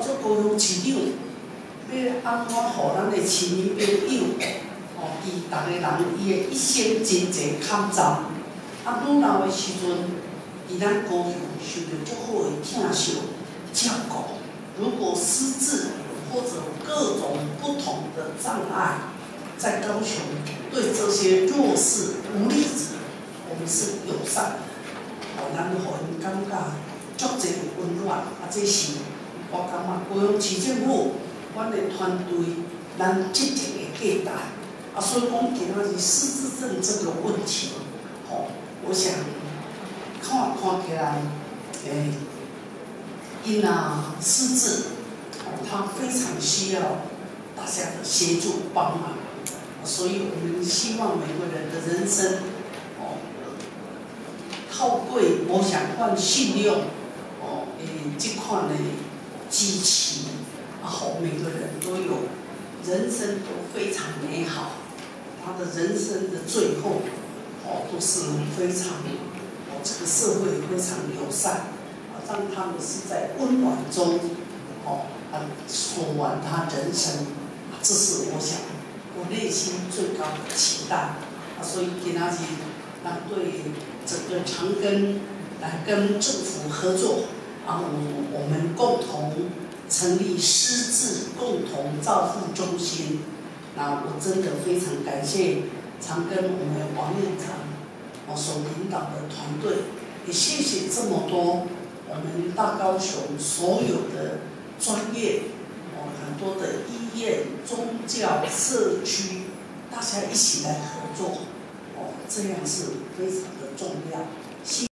做高雄市长，要安怎互咱的市民朋友，哦，伊逐个人伊的一生真济抗战，啊，愈老的时阵，伊咱高雄受到足好的疼惜照顾。如果失智或者各种不同的障碍，在高雄对这些弱势无力者，我们是友善的，哦，咱互因感觉足济温暖，啊，这是我感觉高雄市政府，阮的团队，咱积极的价值。啊，所以讲今仔日失智症这个问题，吼，我想看看起来，诶。因啊，失智，哦，他非常需要大家的协助帮忙，所以我们希望每个人的人生，哦，透过我想换信用，哦，诶，这款的激情，然后每个人都有人生都非常美好，他的人生的最后，哦，都是非常，哦，这个社会非常友善。让他们是在温暖中，哦，啊，说完他人生，这是我想我内心最高的期待。啊，所以今仔日，咱对整个长庚来跟政府合作，然后我们共同成立失智共同照护中心。那我真的非常感谢常跟我们王院长我所领导的团队，也谢谢这么多。我们大高雄所有的专业，哦，很多的医院、宗教、社区，大家一起来合作，哦，这样是非常的重要。谢